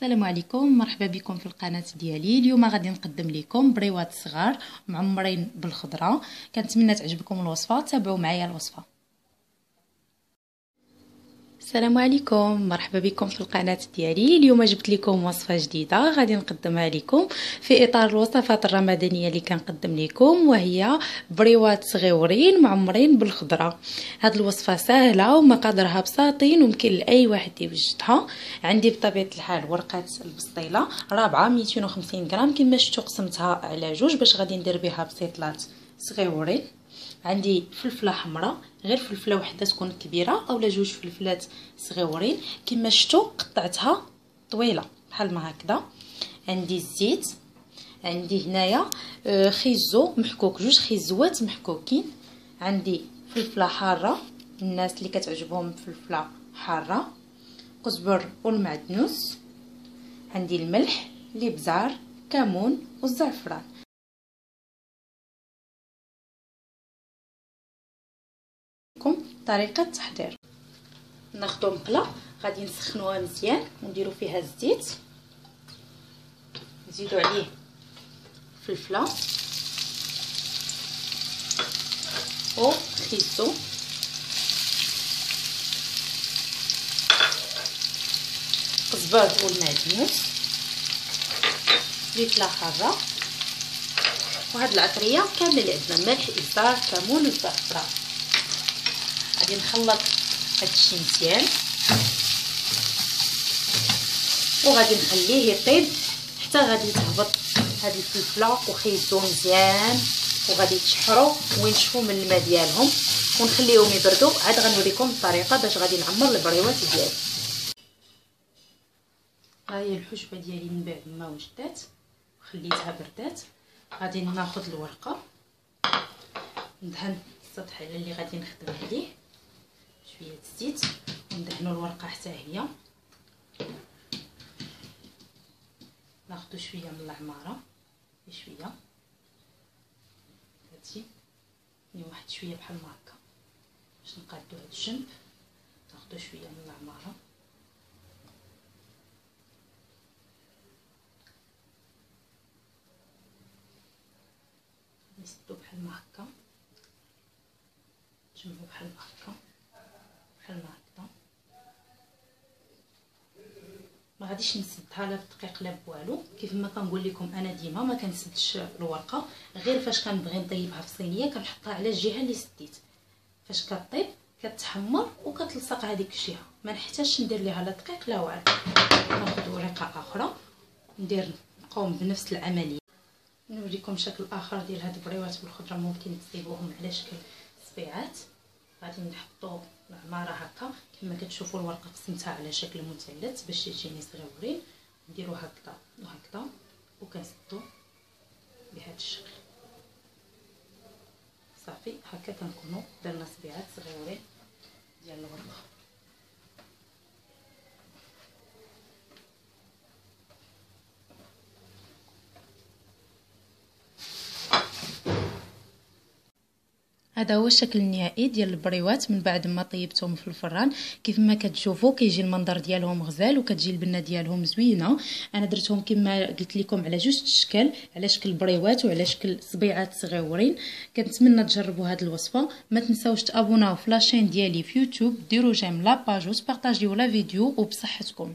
السلام عليكم. مرحبا بكم في القناة ديالي. اليوم غادي نقدم لكم بريوات صغار معمرين بالخضرة. كنتمنى تعجبكم الوصفة. تابعوا معايا الوصفة. السلام عليكم. مرحبا بكم في القناة ديالي. اليوم جبت لكم وصفة جديدة غادي نقدمها لكم في إطار الوصفات الرمضانيه اللي كنقدم لكم وهي بريوات صغيورين معمرين بالخضرة. هاد الوصفة سهلة ومقاديرها بساطين وممكن لأي واحد يوجدها. عندي بطبيعة الحال ورقة البسطيلة رابعة 250 غرام كما شفتوا قسمتها على جوج باش غادي ندير بها بسيطلات صغيورين. عندي فلفله حمراء غير فلفلة وحدة تكون كبيرة اولا جوج فلفلات صغيورين. كما شفتوا قطعتها طويلة بحال ما هكذا. عندي الزيت عندي هنايا آه، خيزو محكوك جوج خيزوات محكوكين. عندي فلفلة حارة الناس اللي كتعجبهم فلفلة حارة قزبر والمعدنوس. عندي الملح الابزار كمون والزعفران. لكم طريقة التحضير ناخذ مقلة غادي نسخنوها مزيان ونديرو فيها الزيت. نزيدو عليه فلفلة. و خيزو قزبر والمعدنوس فلفله حارة. وهاد العطرية كاملة عندنا ملح ابزار كمون والزعفران غادي نخلط هادشي مزيان. وغادي نخليه يطيب. حتى غادي تهبط هاد الفلفلة وخيزو مزيان. وغادي يتشحروا وينشفوا من الماء ديالهم. ونخليهم يبردوا عاد غنوريكم الطريقة باش غادي نعمر البريوات ديالي. ها هي الحشبة ديالي من بعد ما وجدات. خليتها بردات. غادي ناخذ الورقة. ندهن السطح على اللي غادي نخدم عليه. شوية الزيت وندهنوا الورقة حتى هي. ناخذ شوية من العمارة شوية. هادشي يعني واحد شوية بحال هكا. باش نقادو هاد الجنب. ناخذ شوية من العمارة. نسدو بحال هكا. نجمعو بحال هكا. هكذا ما غاديش نسدها لا بدقيق لا بوالو. كيف ما كنقول لكم أنا ديما ما كنسدش الورقة غير فاش كنبغي نطيبها في صينية كنحطها على الجهة اللي سديت. فاش كطيب كتحمر وكتلصق هذيك الجهة. ما نحتاجش ندير ليها لا دقيق لا والو ناخذ ورقة أخرى ندير نقوم بنفس العملية. نوريكم شكل آخر ديال هاد البريوات بالخضرة ممكن تصيبوهم على شكل صبيعات. غادي نحطو العمارة هكا كما كتشوفوا الورقة قسمتها على شكل مثلث باش يجيني صغيورين نديرو هكذا وهكذا وكنسدو بهذا الشكل. صافي هكا كنكونوا درنا صبيعات صغيورين ديال الورقة. هذا هو الشكل النهائي ديال البريوات من بعد ما طيبتهم في الفران. كيف ما كتشوفوا كيجي المنظر ديالهم غزال وكتجي البنة ديالهم زوينة. أنا درتهم كما قلت لكم على جوج اشكال على شكل بريوات وعلى شكل صبيعات صغيورين. كنتمنى تجربوا هذه الوصفة. ما تنساوش تابوناو في la chaîne ديالي في يوتيوب. ديروا j'aime la page وتبارطاجيو la vidéo وبصحتكم.